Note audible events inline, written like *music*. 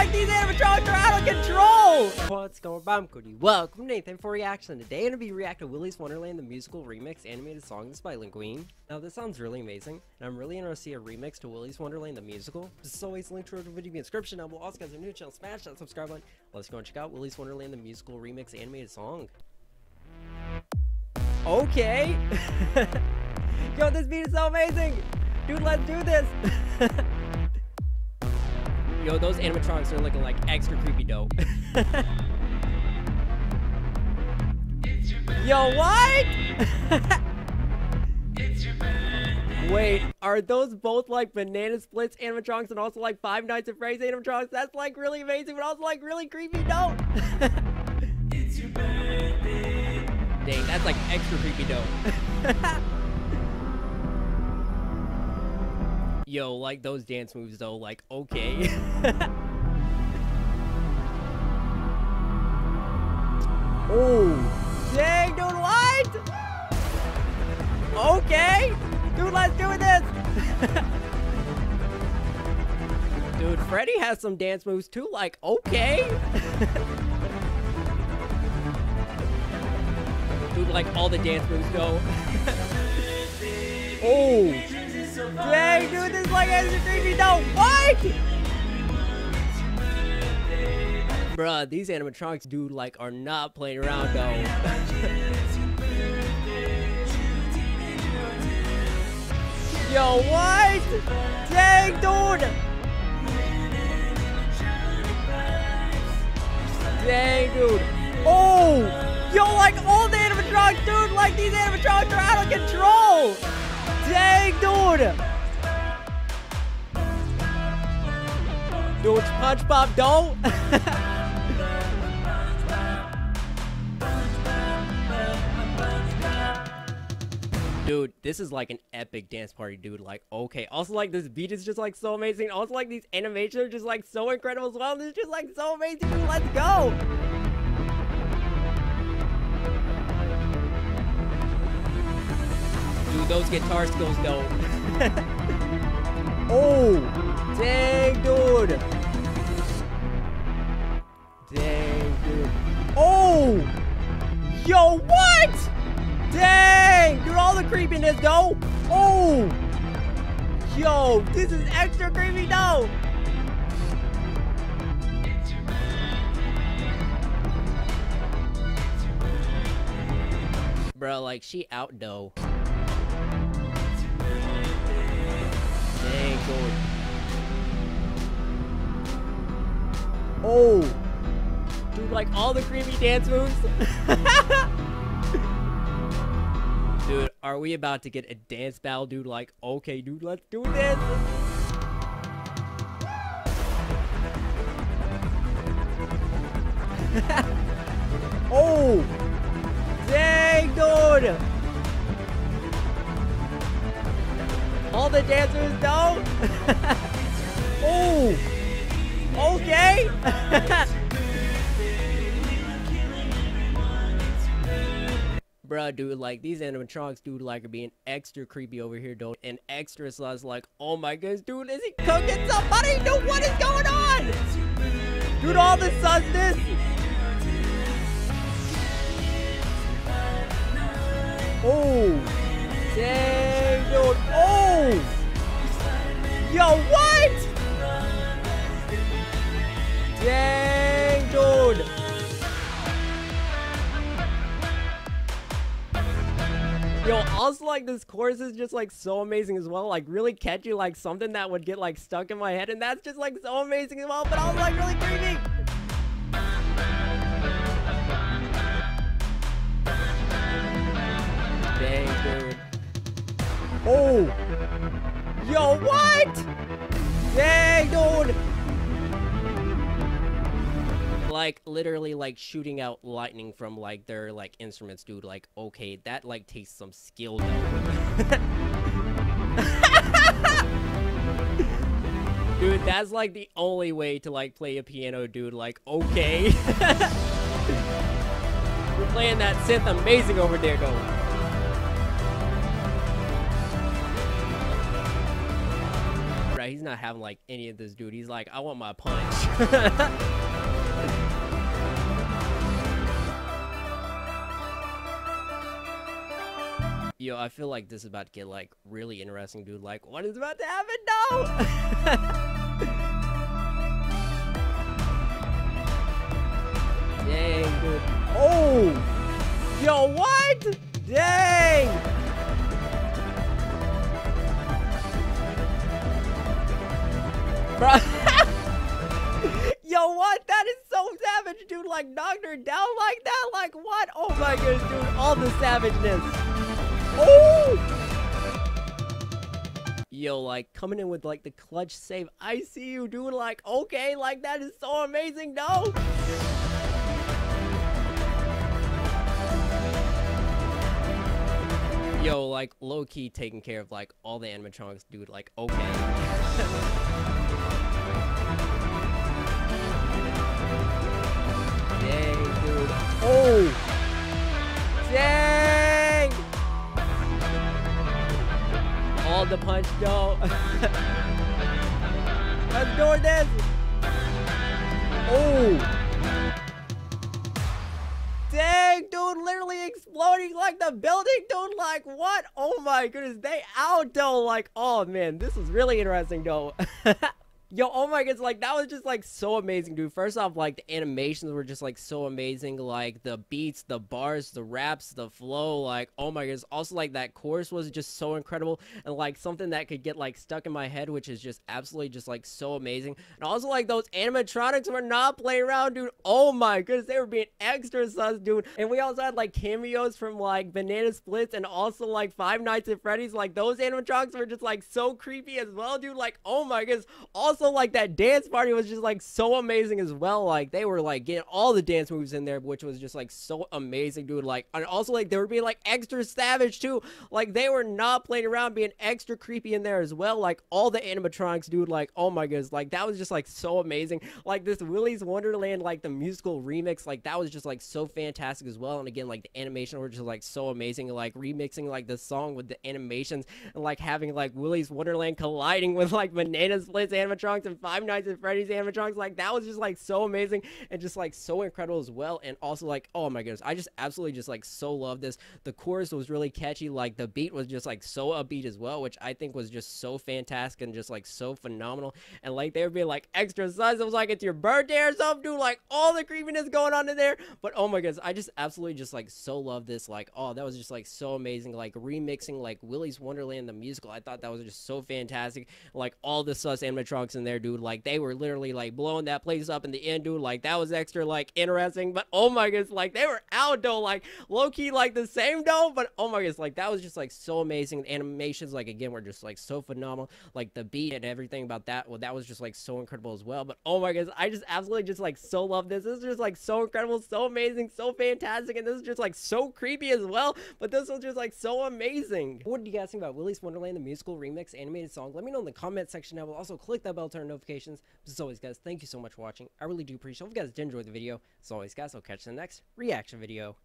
like these animatronics are out of control! What's going on, Cody? Welcome to Anything for Reaction. Today I'm going to be reacting to Willy's Wonderland, the musical remix animated songs by Lhugueny. Now this sounds really amazing, and I'm really interested to see a remix to Willy's Wonderland, the musical. Is always linked to the video in the description. Now, we'll also guys are new channel, smash that subscribe button. Let's go and check out Willy's Wonderland, the musical remix animated song. Okay! *laughs* Yo, this beat is so amazing! Dude, let's do this! *laughs* Yo, those animatronics are looking like extra creepy dope. *laughs* Yo, what? *laughs* Wait, are those both like Banana Splits animatronics and also like Five Nights at Freddy's animatronics? That's like really amazing, but also like really creepy dope. *laughs* Dang, that's like extra creepy dope. Yo, like those dance moves though, like, okay. *laughs* oh, dang, dude, what? Okay, dude, let's do this. *laughs* dude, Freddy has some dance moves too, like, okay. *laughs* dude, like all the dance moves go. oh. Dang, dude, this is like extra creepy. No, what? Bruh, these animatronics, dude, like, are not playing around, though. *laughs* Yo, what? Dang, dude! Dang, dude. Oh! Yo, like, all the animatronics, dude, like, these animatronics are out of control! Dang, dude! Dude, SpongeBob, don't! *laughs* dude, this is like an epic dance party, dude. Like, okay. Also, like, this beat is just, like, so amazing. Also, like, these animations are just, like, so incredible as well. This is just, like, so amazing, dude. Let's go! Those guitar skills though. *laughs* oh, dang, dude. Dang, dude. Oh, yo, what? Dang, dude, all the creepiness though. Oh, yo, this is extra creepy though. Bro, like, she out though. Oh! Dude, like, all the creepy dance moves. *laughs* dude, are we about to get a dance battle, dude? Like, okay, dude, let's do this! *laughs* oh! Dang, dude! All the dancers don't? *laughs* Okay! Bruh, dude, like, these animatronics, dude, like, are being extra creepy over here, dude. And extra sus, like, oh my goodness, dude, is he cooking somebody? Dude, what is going on? Dude, all the susness! Yo, also, like, this chorus is just, like, so amazing as well. Like, really catchy, like, something that would get, like, stuck in my head. And that's just, like, so amazing as well. But also, like, really creepy. Like, literally, like, shooting out lightning from, like, their, like, instruments, dude. Like, okay, that, like, takes some skill, *laughs* dude, that's, like, the only way to, like, play a piano, dude. Like, okay. *laughs* We're playing that synth amazing over there, though. he's he's not having like any of this dude. He's like, I want my punch. *laughs* Yo, I feel like this is about to get like really interesting, dude. Like, what is about to happen? No! *laughs* Dang, dude. Oh! Yo, what? Dang! Bro. *laughs* Yo, what? That is so savage, dude. Like, knocked her down like that? Like, what? Oh my goodness, dude. All the savageness. Yo, like coming in with like the clutch save. I see you, dude. Like, okay, like that is so amazing. No. Yo, like low key taking care of like all the animatronics, dude. Like, okay. *laughs* Oh! Dang! All the punch though. *laughs* Let's do this. Oh. Dang, dude, literally exploding like the building, dude. Like, what? Oh my goodness, they out though. Like, oh man, this is really interesting though. *laughs* Yo, oh my god, like that was just like so amazing, dude. First off, like the animations were just like so amazing, like the beats, the bars, the raps, the flow, like oh my goodness. Also, like that chorus was just so incredible and like something that could get like stuck in my head, which is just absolutely just like so amazing. And also, like those animatronics were not playing around, dude. Oh my goodness, they were being extra sus, dude. And we also had like cameos from like Banana Splits and also like Five Nights at Freddy's. Like those animatronics were just like so creepy as well, dude. Like oh my goodness. Also also like that dance party was just like so amazing as well. Like they were like getting all the dance moves in there, which was just like so amazing, dude. Like and also like they were being like extra savage too. Like they were not playing around, being extra creepy in there as well. Like all the animatronics, dude. Like oh my goodness, like that was just like so amazing. Like this Willy's Wonderland, like the musical remix, like that was just like so fantastic as well. And again, like the animation were just like so amazing. Like remixing like the song with the animations and like having like Willy's Wonderland colliding with like Banana Splits animatronics animatronics and Five Nights at Freddy's animatronics. Like that was just like so amazing and just like so incredible as well. And also like, oh my goodness, I just absolutely just like so love this. The chorus was really catchy. Like the beat was just like so upbeat as well, which I think was just so fantastic and just like so phenomenal. And like they were being like extra sus. It was like it's your birthday or something, dude. Like all the creepiness going on in there. But oh my goodness, I just absolutely just like so love this. Like, oh, that was just like so amazing. Like remixing like Willy's Wonderland the musical. I thought that was just so fantastic. Like all the sus animatronics in there, dude. Like they were literally like blowing that place up in the end, dude. Like that was extra like interesting. But oh my goodness, like they were out though, like low key like the same though. But oh my goodness, like that was just like so amazing. The animations, like again, were just like so phenomenal. Like the beat and everything about that, well, that was just like so incredible as well. But oh my goodness, I just absolutely just like so love this. This is just like so incredible, so amazing, so fantastic, and this is just like so creepy as well. But this was just like so amazing. What do you guys think about Willy's Wonderland, the musical remix animated song? Let me know in the comment section. I will also click that bell turn notifications. As always, guys, thank you so much for watching. I really do appreciate it. You guys did enjoy the video. As always, guys, I'll catch you in the next reaction video.